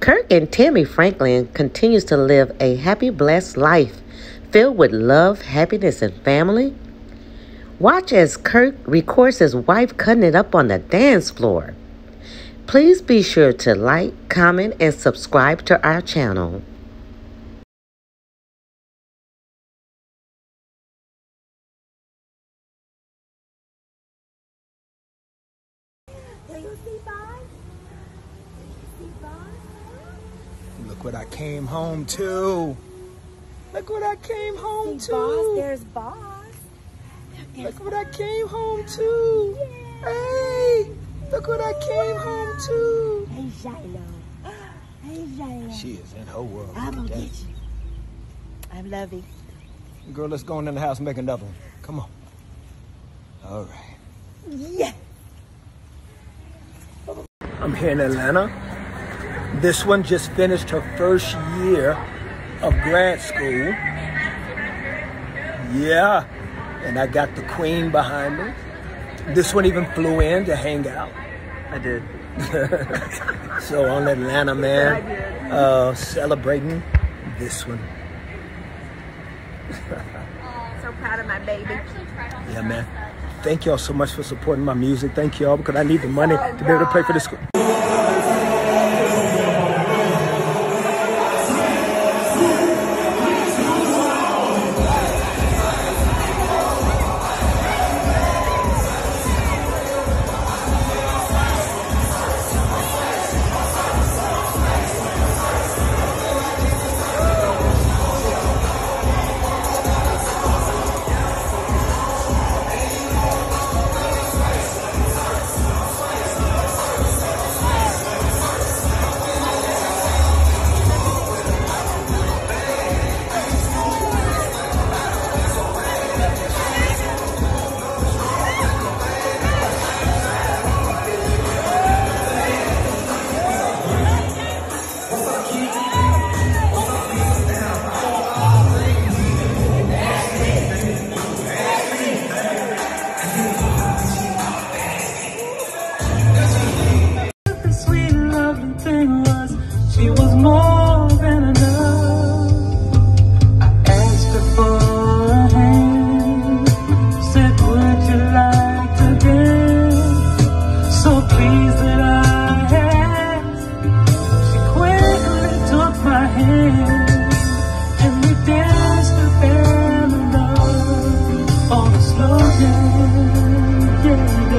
Kirk and Tammy Franklin continues to live a happy, blessed life filled with love, happiness, and family. Watch as Kirk records his wife cutting it up on the dance floor. Please be sure to like, comment, and subscribe to our channel. Look what I came home to. Look what I came home See, to. boss, there's boss. Look what I came home to. Hey, look what I came home to. Hey, Shiloh. Hey, Shiloh. She is in her world. I'm gonna get you. I'm loving. Girl, let's go in the house and make another one. Come on. All right. Yeah. I'm here in Atlanta. This one just finished her first year of grad school. Yeah. And I got the queen behind me. This one even flew in to hang out. I did. So on Atlanta, man, uh, celebrating this one. So proud of my baby. Yeah, man. Thank y'all so much for supporting my music. Thank y'all because I need the money to be able to pay for this. school. It was more than enough. I asked her for a hand, said, Would you like to dance? So pleased that I had. She quickly took my hand. and we danced the fair amount on a Slow dance, yeah.